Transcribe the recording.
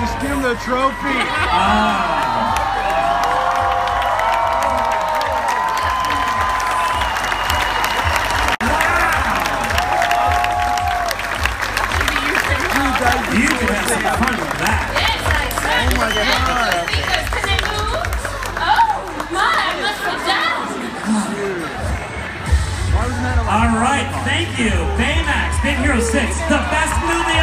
Just give him the trophy. Ah. You can have some fun with that. Yes, I certainly Oh my. God. Because can I move? Oh my, I must be done. All right, thank you. Baymax, Big Hero 6, the best movie